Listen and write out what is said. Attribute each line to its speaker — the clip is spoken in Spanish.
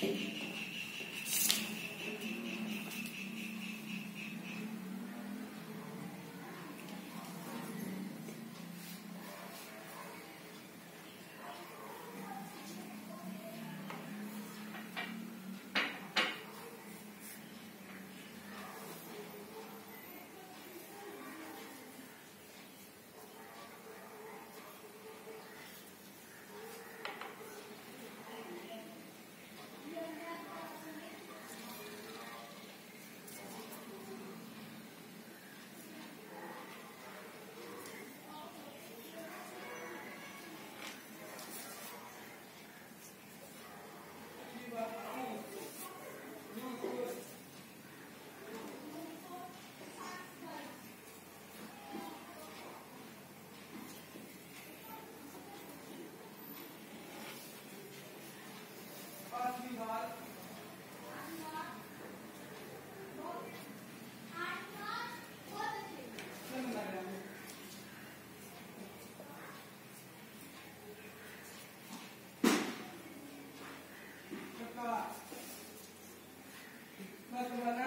Speaker 1: Thank you.
Speaker 2: Gracias.